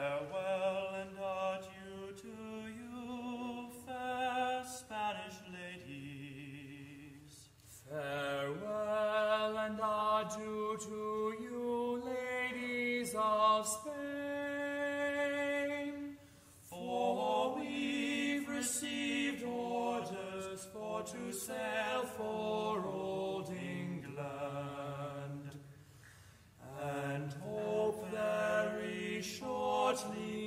Farewell and adieu to you, fair Spanish ladies. Farewell and adieu to you, ladies of Spain. For we've received orders for to sail for old England, shortly to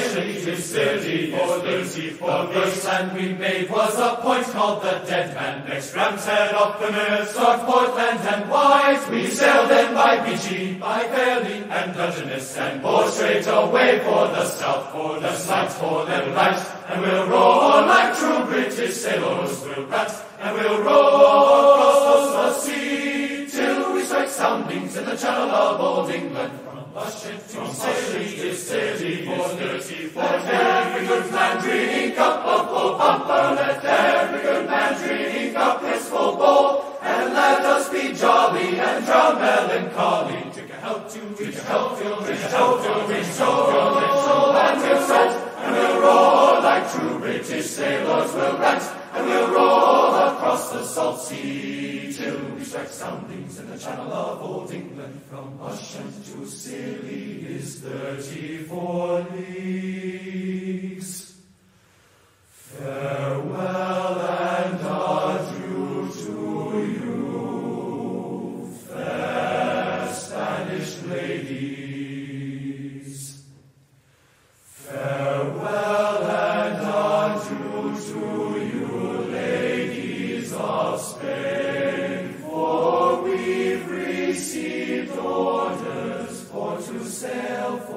sailing to thirty for thirty for The first land we made was a point called the Dead Man. Next Ram's Head off the Meuse, North Portland and Wise. We sailed then by Beachy, by Fairley and Dungeness, and bore straight away for the south, for the south, for them right. And we'll roar like true British sailors, we'll rat, and we'll roar across the sea, till we strike soundings in the channel of old England. From Ushant to thirty for thirty for every good man drink up a full bumper, let every good man drink up his full bowl, and let us be jolly and drown melancholy. Drink a health to, drink a health to, drink a health to, drink health to, drink soul and we'll and we'll roar like true British sailors, we'll rant, and we'll roar across the salt sea, till we strike soundings in the channel of old England, from Ushant to Scilly is thirty-four leagues. To sail.